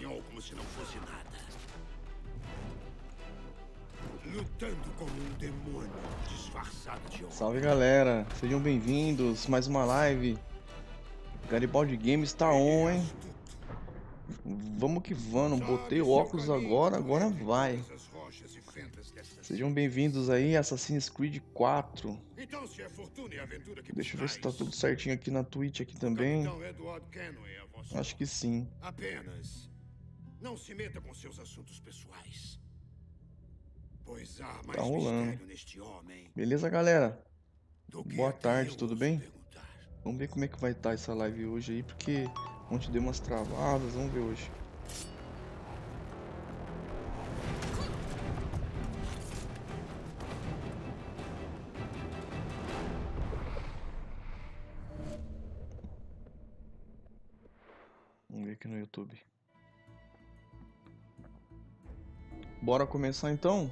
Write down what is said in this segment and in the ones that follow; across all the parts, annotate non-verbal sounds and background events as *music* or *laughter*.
espanhol como se não fosse nada. Lutando como um demônio disfarçado de homem. Salve galera, sejam bem-vindos, mais uma live. Garibaldi Games tá on, hein? Vamos que vamos, botei o óculos agora, agora vai. Sejam bem-vindos aí, Assassin's Creed 4. Então, se é fortuna e aventura que Deixa eu ver se tá tudo certinho aqui na Twitch aqui também. É Acho que sim. Apenas não se meta com seus assuntos pessoais. Pois há mais Tá rolando. mistério neste homem Beleza, galera? Boa tarde, tudo bem? Vamos ver como é que vai estar essa live hoje aí, porque ontem deu umas travadas, vamos ver hoje. Vamos ver aqui no YouTube. Bora começar então?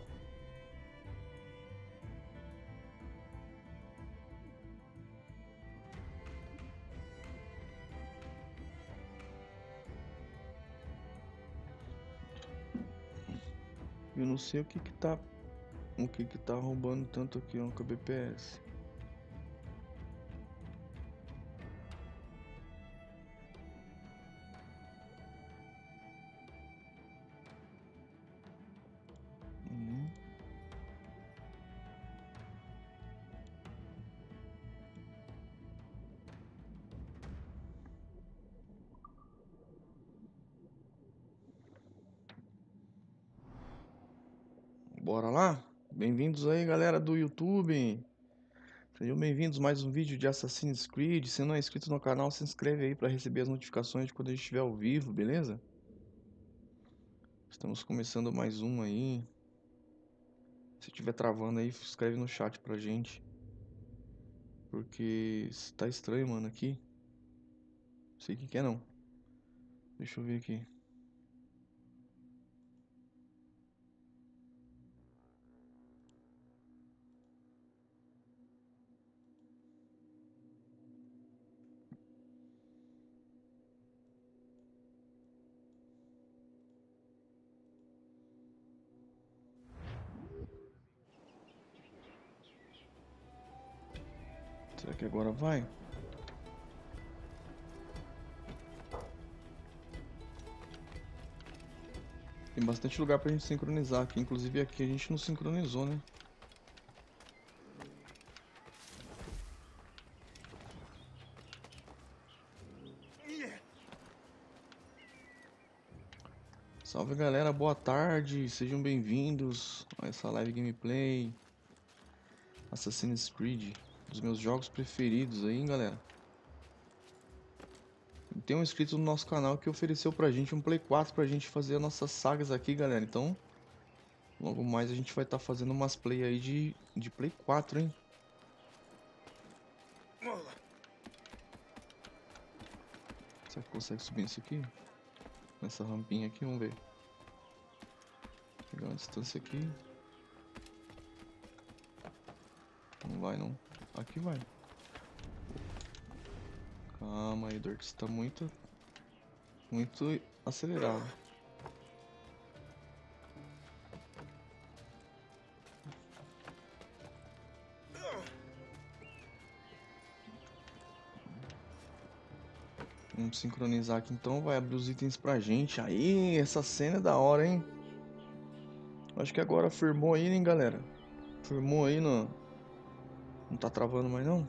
Eu não sei o que que tá o que que tá roubando tanto aqui ó, com Bem-vindos aí, galera do YouTube. Sejam bem-vindos a mais um vídeo de Assassin's Creed. Se não é inscrito no canal, se inscreve aí para receber as notificações de quando a gente estiver ao vivo, beleza? Estamos começando mais um aí. Se estiver travando aí, escreve no chat pra gente. Porque tá estranho, mano, aqui. Não sei o que que é não. Deixa eu ver aqui. Que agora vai? Tem bastante lugar pra gente sincronizar aqui, inclusive aqui a gente não sincronizou, né? Salve galera, boa tarde, sejam bem-vindos a essa live gameplay Assassin's Creed, dos meus jogos preferidos aí, hein, galera. Tem um inscrito no nosso canal que ofereceu pra gente um Play 4 pra gente fazer as nossas sagas aqui, galera. Então, logo mais a gente vai estar fazendo umas play aí de, de Play 4, hein. Será que consegue subir isso aqui? Nessa rampinha aqui, vamos ver. Pegar uma distância aqui. Não vai não. Aqui vai. Calma aí, Dork. Você tá muito. Muito acelerado. Vamos sincronizar aqui então, vai abrir os itens pra gente. Aí, essa cena é da hora, hein? Acho que agora firmou aí, hein, galera? Firmou aí no... Não tá travando mais não?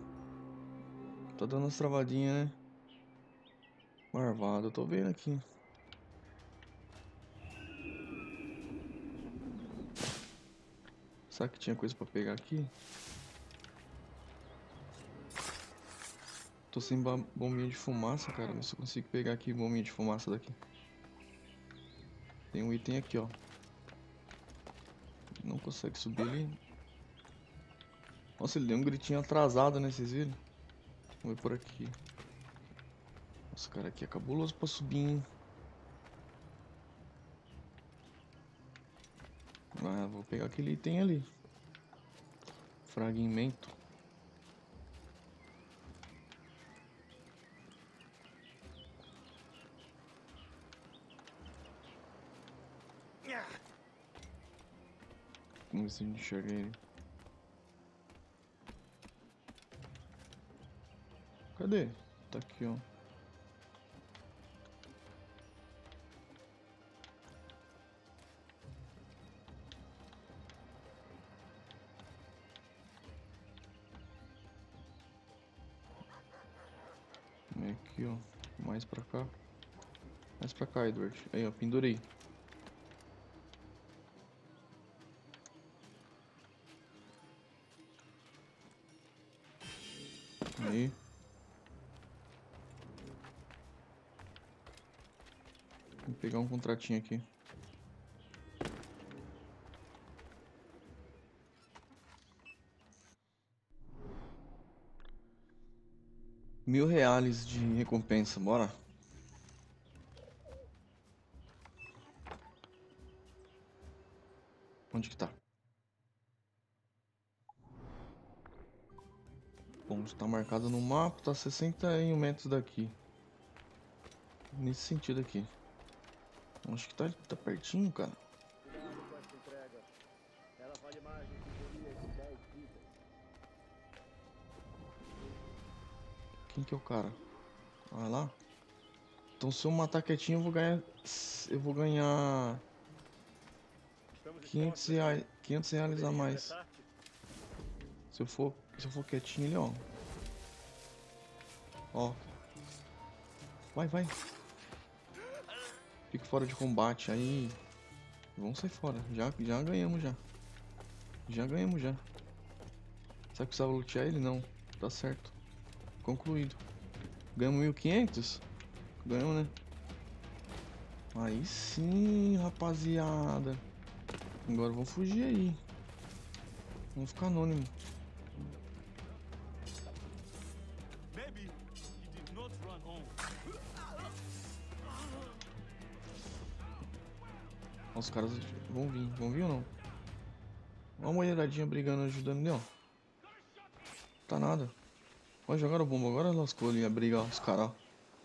Tá dando umas travadinhas, né? Marvado, eu tô vendo aqui. Será que tinha coisa pra pegar aqui? Tô sem bombinha de fumaça, cara. Se eu consigo pegar aqui bombinha de fumaça daqui. Tem um item aqui, ó. Não consegue subir ali. Nossa, ele deu um gritinho atrasado, né? Vocês viram? Vamos ver por aqui. Nossa, cara, aqui é cabuloso pra subir, hein? Ah, vou pegar aquele item ali. Fragmento. Vamos ver se a gente enxerga ele. Cadê? Tá aqui, ó. Vem aqui, ó. Mais pra cá. Mais pra cá, Edward. Aí, ó. Pendurei. Aí. Vou pegar um contratinho aqui. Mil reais de recompensa, bora. Onde que tá? Bom, está marcado no mapa, tá 61 metros daqui. Nesse sentido aqui. Acho que tá, tá pertinho, cara. Cuidado com essa entrega. Ela vale mais do que polia de 10 vidas. Quem que é o cara? Vai lá. Então se eu matar quietinho eu vou ganhar. Eu vou ganhar Estamos 500 expostos. reais, 500 reais a mais. acessar-te? Se eu for, se eu for quietinho ali, ó. Ó. Vai, vai. Fica fora de combate, aí. Vamos sair fora. Já, já ganhamos já. Já ganhamos já. Será que precisava lutear ele? Não. Tá certo. Concluído. Ganhamos 1500? Ganhamos, né? Aí sim, rapaziada. Agora vamos fugir aí. Vamos ficar anônimo. Os caras vão vir, vão vir ou não? Ó a mulheradinha brigando, ajudando ali, ó. Tá nada. Ó, jogaram bomba, agora lascou ali a briga, ó, os caras.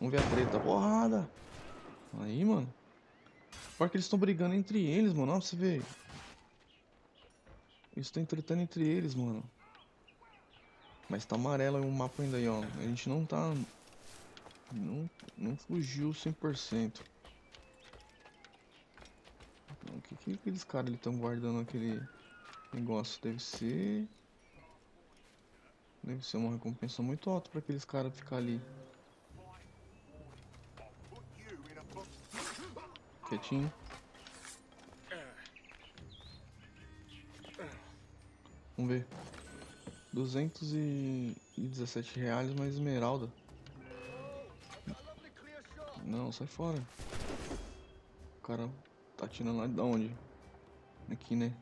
Vamos ver a treta, porrada. Aí, mano. Pior que eles estão brigando entre eles, mano, ó, pra você ver. Eles estão tretando entre eles, mano. Mas tá amarelo o mapa ainda aí, ó. A gente não tá... Não, não fugiu 100%. O que, que aqueles caras estão guardando aquele negócio? Deve ser. Deve ser uma recompensa muito alta para aqueles caras ficar ali quietinho. Vamos ver. 217 reais mais esmeralda. Não, sai fora. O cara tá tirando lá de onde? Aqui, né?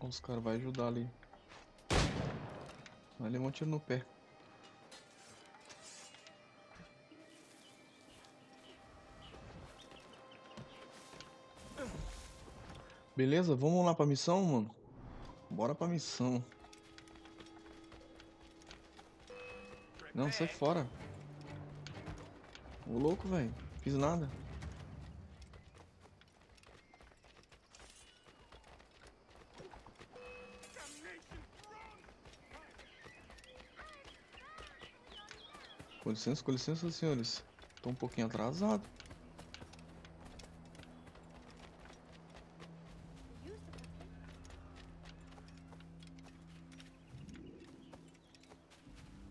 Os caras vão ajudar ali. Vai levar um tiro no pé. Beleza, vamos lá pra missão, mano? Bora pra missão. Não, sai fora. Ô louco, velho. Fiz nada. Com licença, com licença, senhores. Tô um pouquinho atrasado.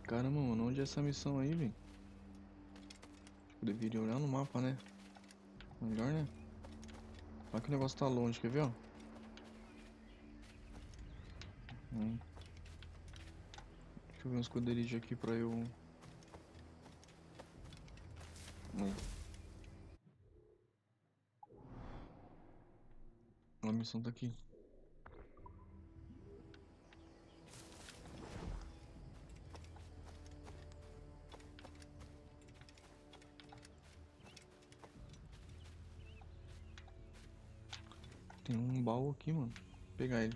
Caramba, mano, onde é essa missão aí, velho? Eu deveria olhar no mapa, né? Melhor, né? Olha que o negócio tá longe, quer ver, ó? Hum. Deixa eu ver um esconderijo aqui pra eu... Hum. A missão tá aqui. Tem um baú aqui, mano. Vou pegar ele.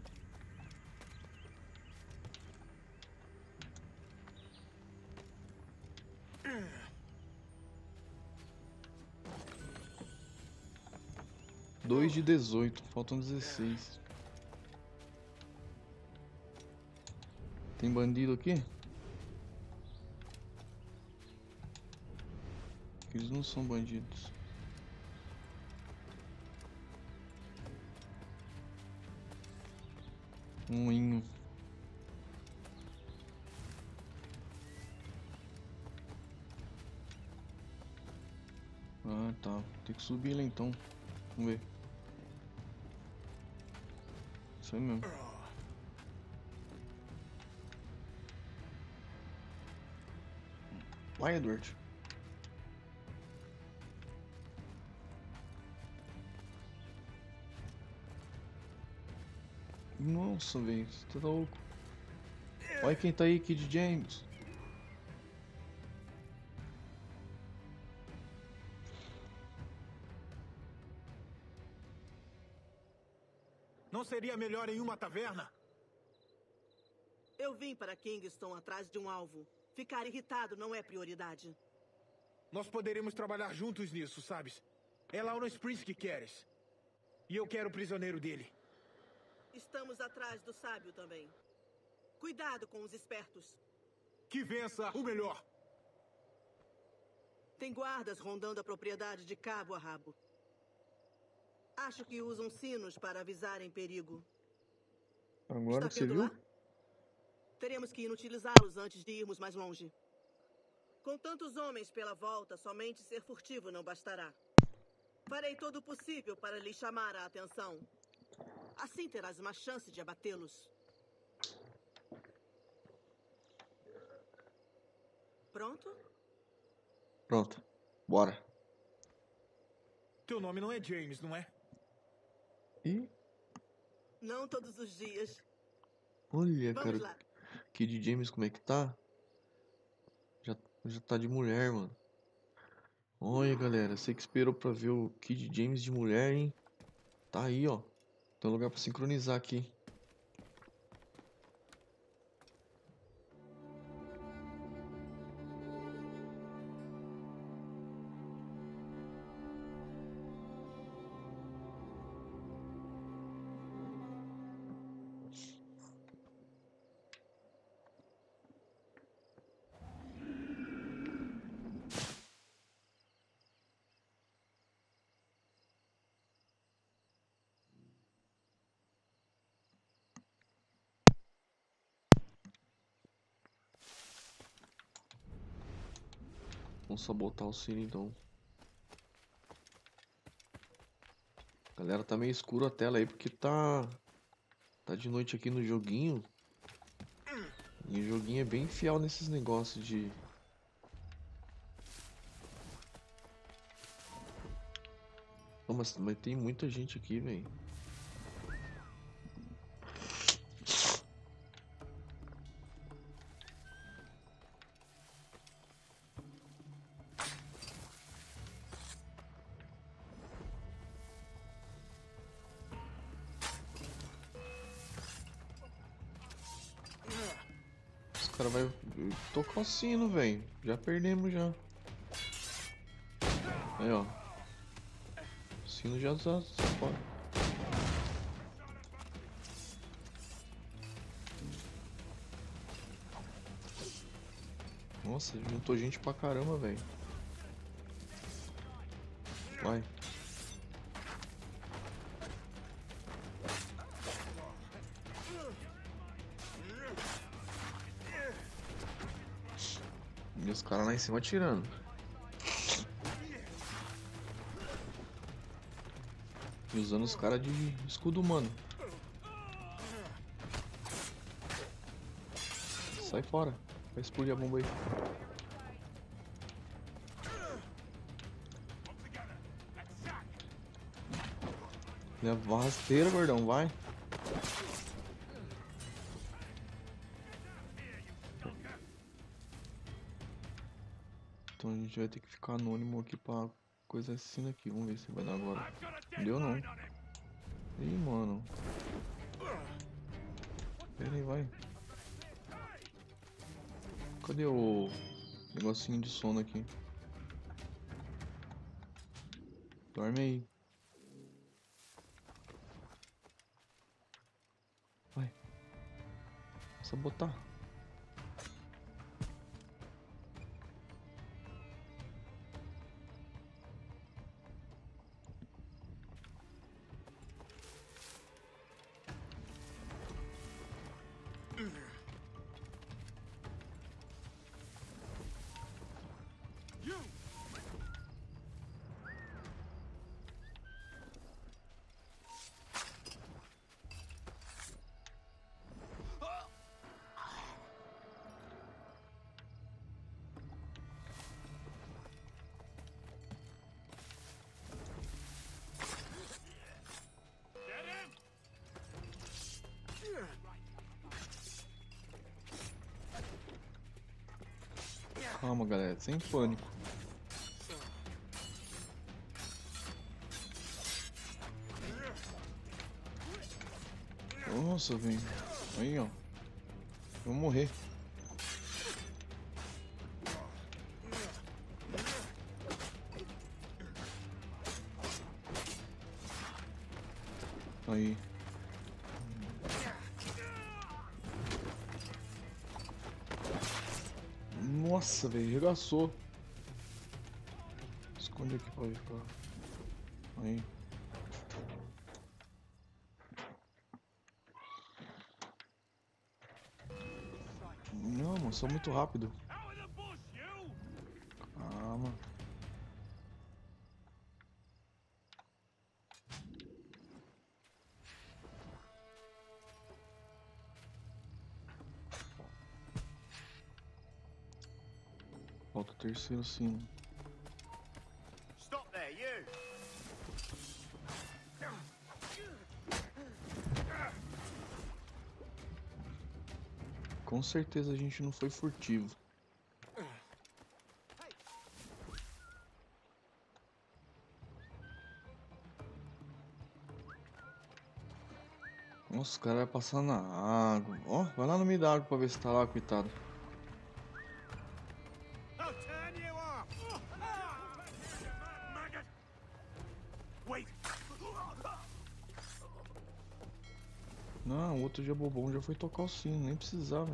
2 de 18, faltam 16. Tem bandido aqui? Eles não são bandidos. Um inho. Ah, tá. Tem que subir lá então. Vamos ver. Isso aí mesmo. Vai, Edward. Nossa, velho, você tá louco. Olha quem tá aí, Kid James. Não seria melhor em uma taverna? Eu vim para Kingston atrás de um alvo. Ficar irritado não é prioridade. Nós poderíamos trabalhar juntos nisso, sabes? É Lawrence Prince que queres. E eu quero o prisioneiro dele. Estamos atrás do sábio também. Cuidado com os espertos. Que vença o melhor. Tem guardas rondando a propriedade de cabo a rabo. Acho que usam sinos para avisar em perigo. Agora Está que você viu? lá? Teremos que inutilizá-los antes de irmos mais longe. Com tantos homens pela volta, somente ser furtivo não bastará. Farei todo o possível para lhes chamar a atenção. Assim terás uma chance de abatê-los. Pronto? Pronto. Bora. Teu nome não é James, não é? E Não todos os dias. olha, Vamos cara. lá. Kid James, como é que tá? Já, já tá de mulher, mano. Olha, galera. Você que esperou pra ver o Kid James de mulher, hein? Tá aí, ó. Tem um lugar pra sincronizar aqui. Sabotar o sino então. Galera, tá meio escuro a tela aí porque tá. Tá de noite aqui no joguinho. E o joguinho é bem fiel nesses negócios de. Não, mas, mas tem muita gente aqui, velho. Tocar o sino, velho. Já perdemos já. Aí, ó. O sino já fora. Nossa, juntou gente pra caramba, velho. E os caras lá em cima atirando. E usando os caras de escudo humano. Sai fora. Vai explodir a bomba aí. Leva uma rasteira, gordão, vai. gente vai ter que ficar anônimo aqui pra coisa assim daqui. Vamos ver se vai dar agora. Deu não. Ih, mano. Pera aí, vai. Cadê o negocinho de sono aqui? Dorme aí. Vai. Sabotar. Calma, galera, sem pânico. Nossa, velho. Aí, ó. Vou morrer. Nossa, velho, regaçou. Esconde aqui pra ficar. Aí. Não, mano, sou muito rápido. Terceiro sino. Stop there, you! Com certeza a gente não foi furtivo. Nossa, o cara vai passar na água. Ó, vai lá no meio da água pra ver se tá lá, coitado. Não, outro já bobão já foi tocar o sino, nem precisava.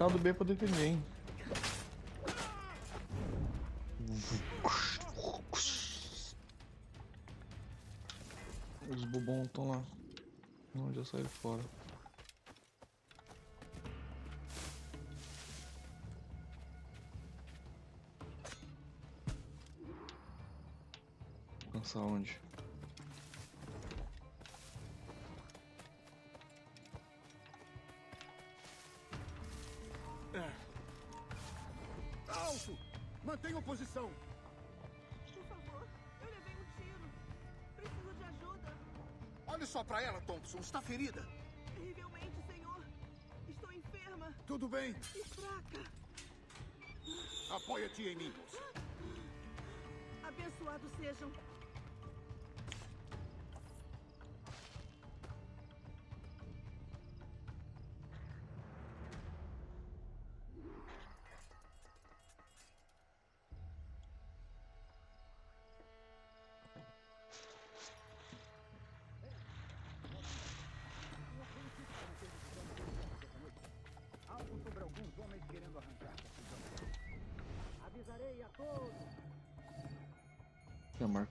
Apertado B pra defender, hein? Os bobão estão lá. Não, já saíram fora. Alto! Mantenha posição! Por favor, eu levei um tiro. Preciso de ajuda. Olhe só pra ela, Thompson. Está ferida. Terrivelmente, senhor. Estou enferma Tudo bem. e fraca. Apoia-te em mim, moça. Abençoados sejam.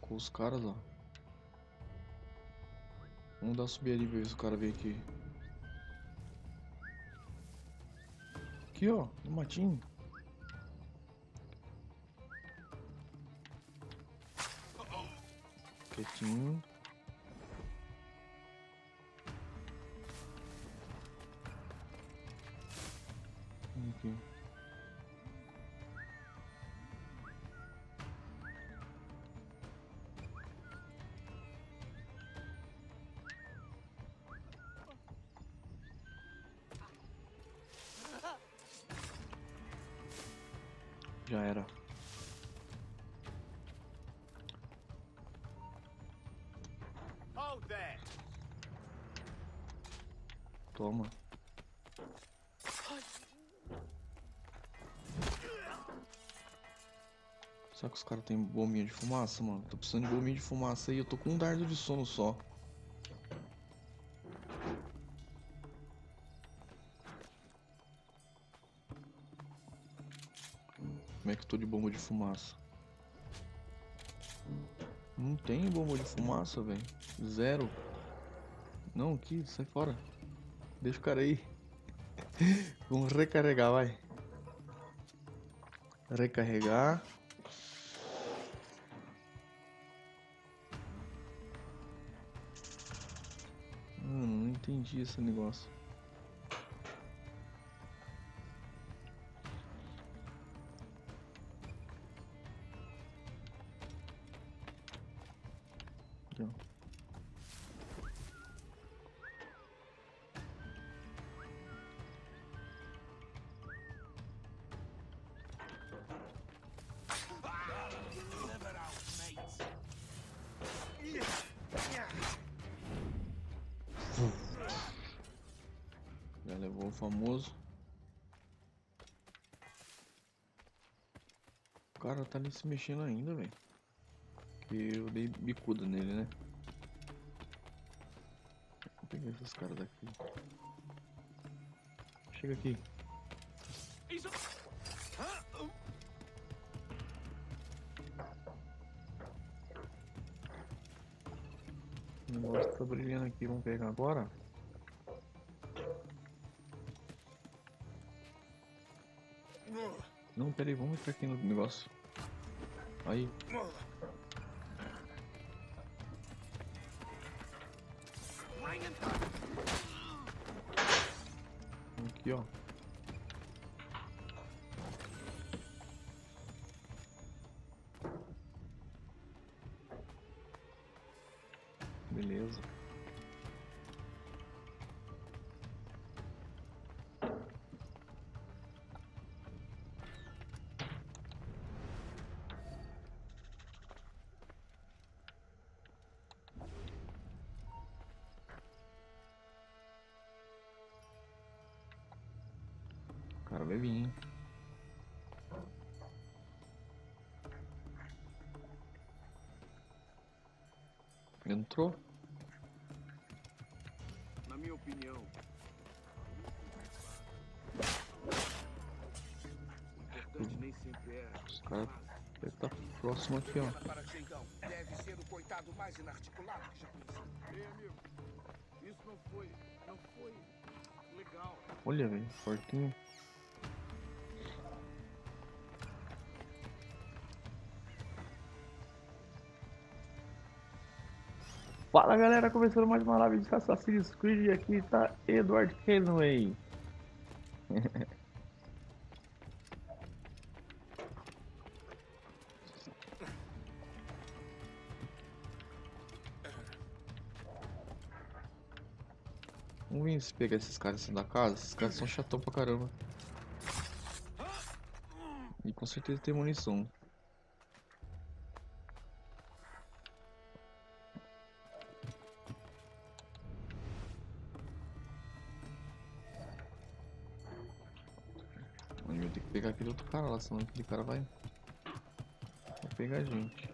Marcou os caras, ó. Vamos dar subir ali pra ver se o cara vem aqui. Aqui, ó, no matinho. Quietinho. Toma. Será que os caras têm bombinha de fumaça, mano? Tô precisando de bombinha de fumaça aí. Eu tô com um dardo de sono só. Como é que eu tô de bomba de fumaça? Não tem bomba de fumaça, velho. Zero. Não, aqui, sai fora. Deixa o cara aí. Vamos recarregar, vai. Recarregar. Mano, não entendi esse negócio. Se mexendo ainda, velho. Que eu dei bicuda nele, né? Vou pegar esses caras daqui. Chega aqui. O negócio tá brilhando aqui, vamos pegar agora. Não, peraí, vamos entrar aqui no negócio. Aí. Aqui, ó. Entrou? Na minha opinião, o importante nem sempre é. Os caras devem estar próximo aqui, ó. Deve ser o coitado mais inarticulado que já conheci. Ei, amigo, isso não foi. não foi legal. Olha, velho, fortinho. Fala galera, começando mais uma live de Assassin's Creed e aqui tá Edward Kenway. *laughs* Vamos ver se pegar esses caras assim da casa. Esses caras são chatão pra caramba. E com certeza tem munição. Gente ter que pegar aquele outro cara lá, senão aquele cara vai, vai pegar a gente.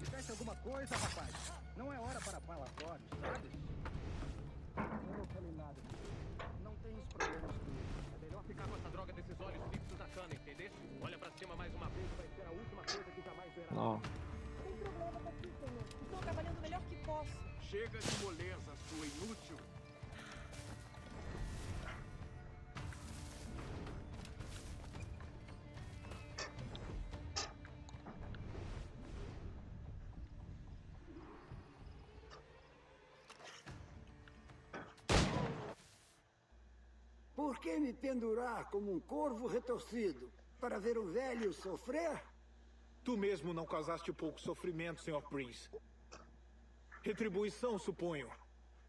Disseste alguma coisa, rapaz? Não é hora para falatórios, sabe? Eu não falei nada. Não tem os problemas comigo. É melhor ficar com essa droga desses olhos fixos na cana, entendeu? Olha pra cima mais uma vez, vai ser a última coisa que jamais verá. Lá, ó. Sem problema daqui, senhor. Estou trabalhando o melhor que posso. Chega de moleza, sua inútil. Por que me pendurar como um corvo retorcido? Para ver o velho sofrer? Tu mesmo não causaste pouco sofrimento, Sr. Prince. Retribuição, suponho.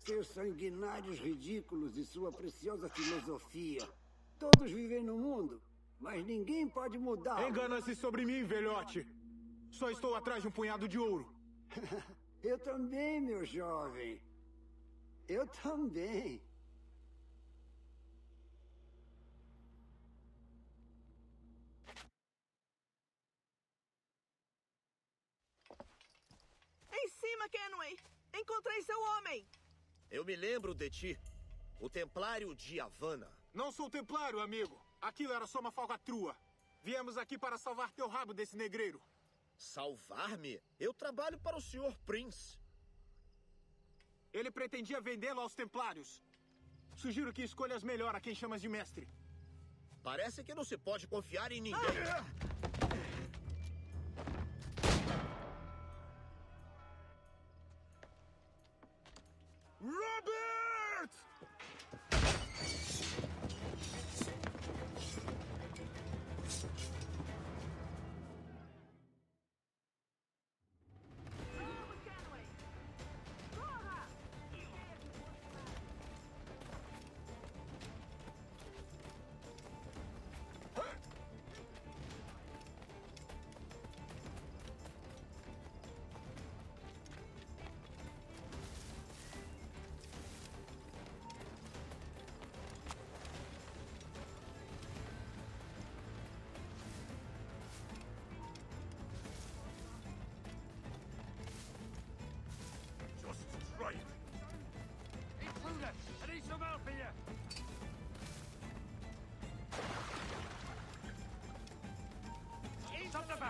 Seus sanguinários ridículos e sua preciosa filosofia. Todos vivem no mundo, mas ninguém pode mudar. Engana-se sobre mim, velhote. Só estou atrás de um punhado de ouro. *laughs* Eu também, meu jovem. Eu também. Em cima, Kenway! Encontrei seu homem! Eu me lembro de ti. O Templário de Havana. Não sou templário, amigo. Aquilo era só uma falcatrua. Viemos aqui para salvar teu rabo desse negreiro. Salvar-me? Eu trabalho para o Sr. Prince. Ele pretendia vendê-lo aos templários. Sugiro que escolhas melhor a quem chamas de mestre. Parece que não se pode confiar em ninguém. Robert!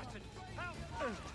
Captain! Help!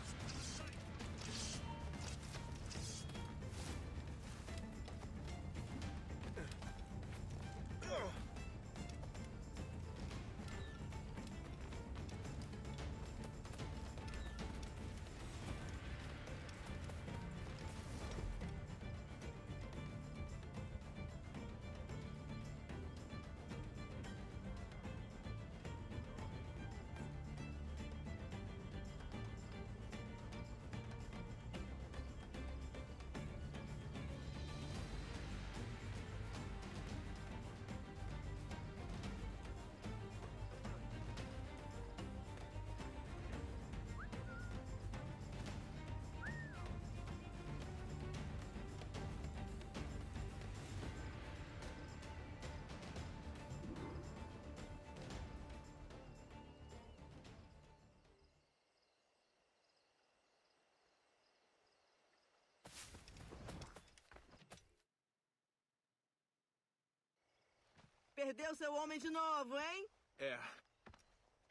Perdeu seu homem de novo, hein? É.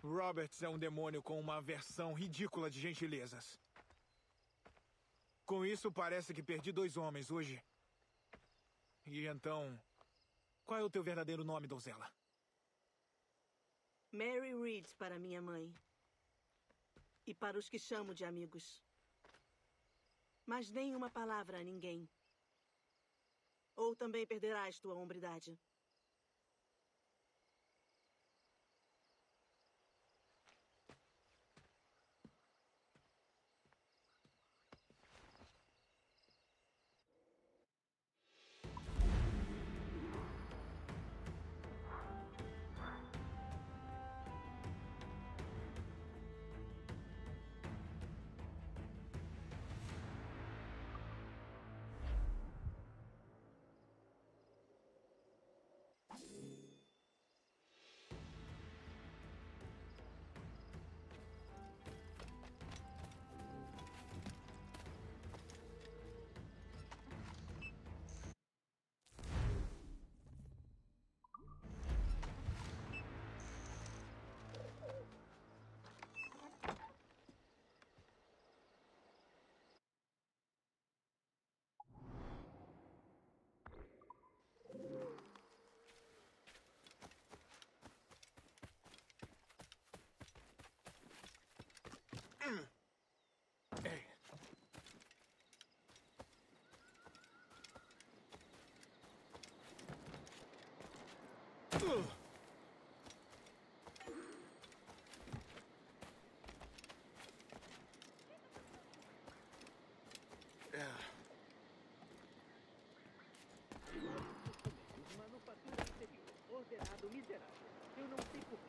Roberts é um demônio com uma versão ridícula de gentilezas. Com isso, parece que perdi dois homens hoje. E então. Qual é o teu verdadeiro nome, donzela? Mary Reed para minha mãe. E para os que chamo de amigos. Mas nem uma palavra a ninguém. Ou também perderás tua hombridade.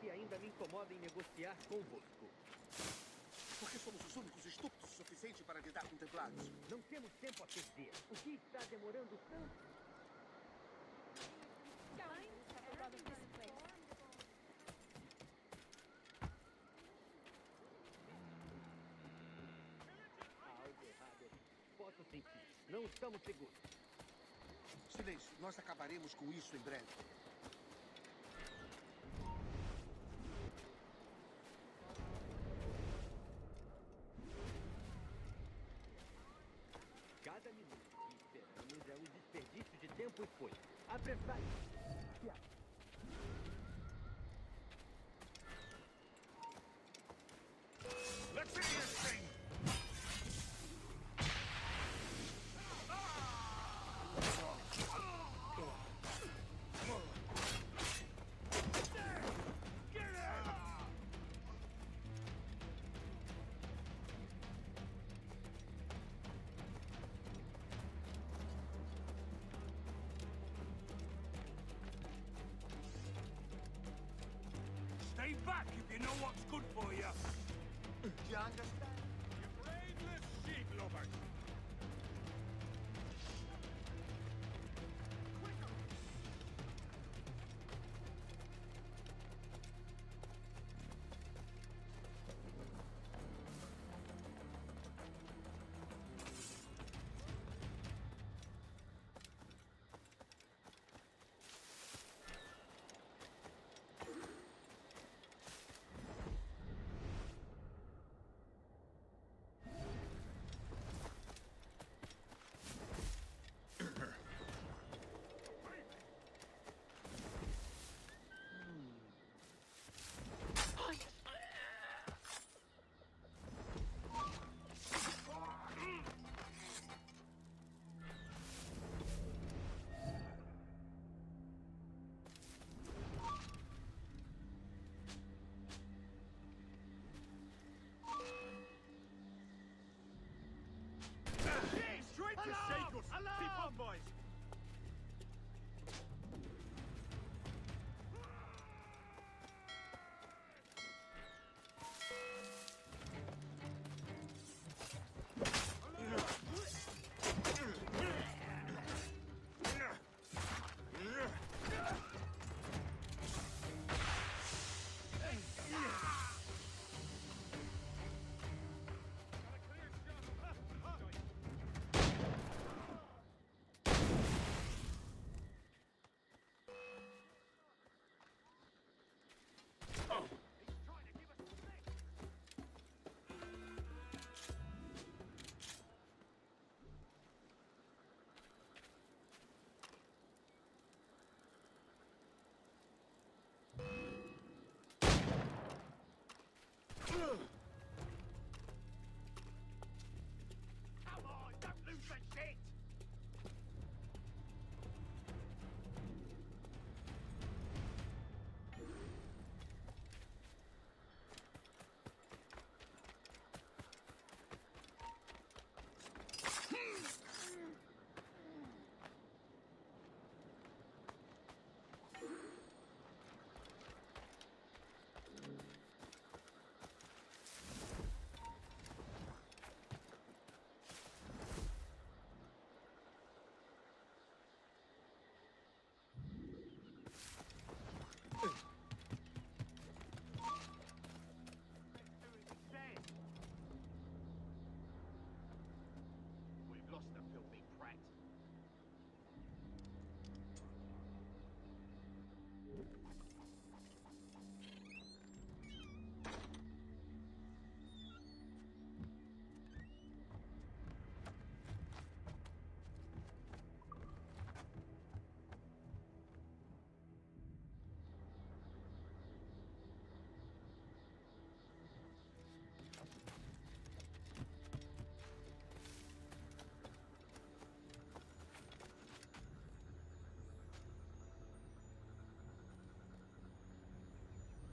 Porque ainda me incomoda em negociar convosco. Porque somos os únicos estúpidos o suficiente para lidar com templários. Não temos tempo a perder. O que está demorando tanto? Algo errado aqui. Posso sentir. Não estamos seguros. Silêncio, nós acabaremos com isso em breve. Desperdício de tempo e you know what's good for you. Ugh!